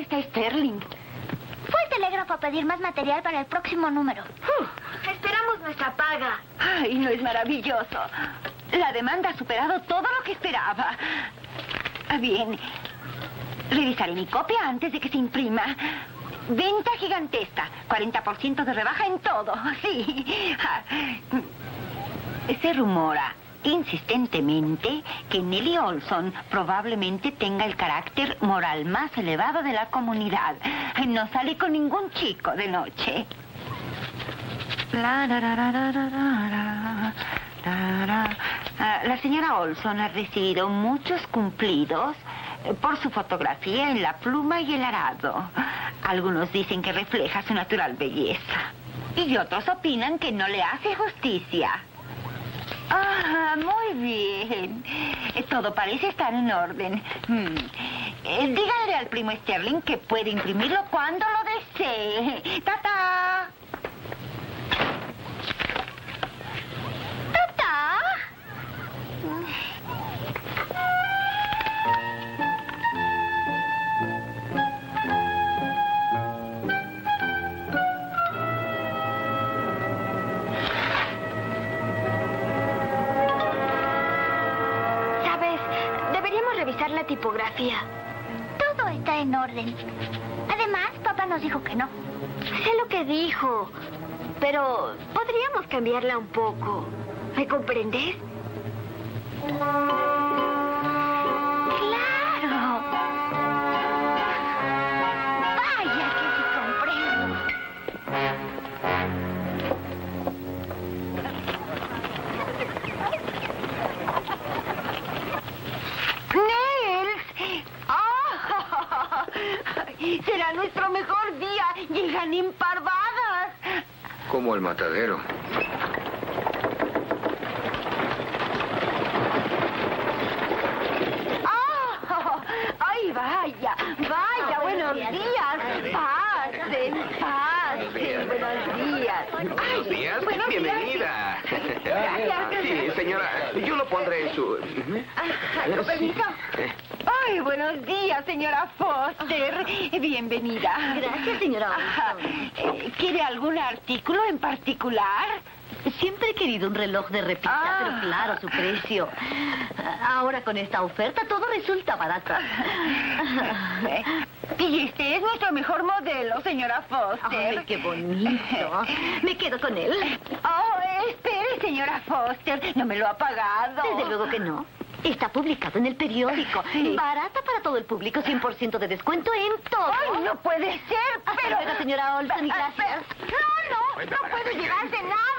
¿Dónde está Sterling? Fue el telégrafo a pedir más material para el próximo número. Esperamos nuestra paga. Ay, no es maravilloso. La demanda ha superado todo lo que esperaba. Ah, Bien. Revisaré mi copia antes de que se imprima. Venta gigantesca. 40% de rebaja en todo. Sí. Ah, Se rumora insistentemente que Nellie Olson probablemente tenga el carácter moral más elevado de la comunidad. No sale con ningún chico de noche. La señora Olson ha recibido muchos cumplidos por su fotografía en la pluma y el arado. Algunos dicen que refleja su natural belleza. Y otros opinan que no le hace justicia. Ah, muy bien. Eh, Todo parece estar en orden. Hmm. Eh, díganle al primo Sterling que puede imprimirlo cuando lo desee. ¡Tata! La tipografía. Todo está en orden. Además, papá nos dijo que no. Sé lo que dijo, pero podríamos cambiarla un poco. ¿Me comprendes? Nuestro mejor día! ¡Llegan imparvadas! Como el matadero. ¡Ah! ¡Ay, vaya! ¡Vaya! ¡Buenos días! ¡Pase! ¡Pase! ¡Buenos días! Buenos días, buenos días. bienvenida. Gracias. Sí, señora, yo lo pondré en su... Ah, ¿Con permiso? ¡Ay, señora Foster! Bienvenida. Gracias, señora Ajá. Eh, ¿Quiere algún artículo en particular? Siempre he querido un reloj de Ah. pero claro, su precio. Ahora con esta oferta todo resulta barato. Eh, Y este es nuestro mejor modelo, señora Foster. Ay, qué bonito. Me quedo con él. Oh, espere, señora Foster. No me lo ha pagado. Desde luego que no. Está publicado en el periódico. Sí. Barata para todo el público, 100% de descuento en todo. ¡Ay, no puede ser! Hasta Pero... luego, señora Olson, y Ah, gracias. pero- No, no, no puede llevarse nada,